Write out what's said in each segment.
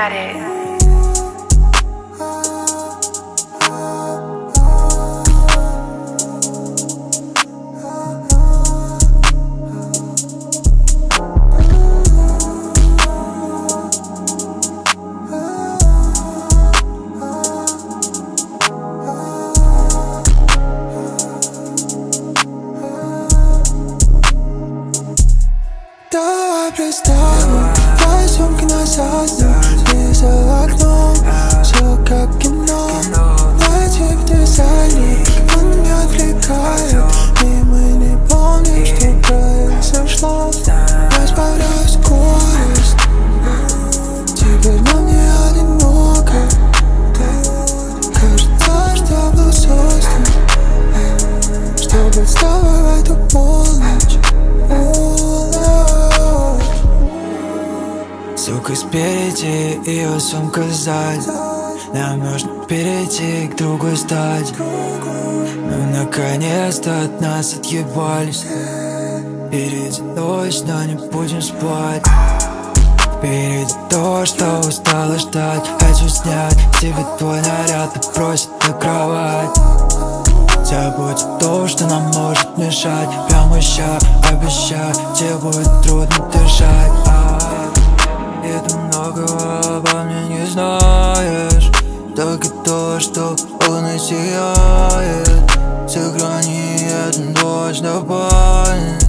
jacaré. Tá Estar, faz um que nós Сука спереди, ее сумка сзади. Нам нужно перейти к другой стадии. Мы наконец-то от нас отъебались. Впереди дождь, но не будем спать. Впереди то, что устала ждать. Хочу снять тебе твой наряд и бросить на кровать. Забудь то, что нам может мешать. Прямо ща, обещаю, тебе будет трудно дышать многого обо мне не знаешь Только то, что луна сияет. Сохрани эту ночь на память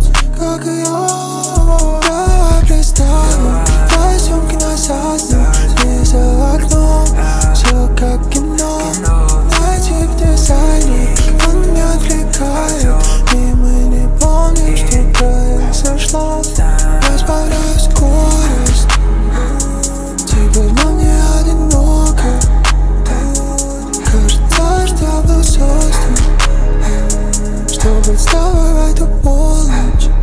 would stare at the wall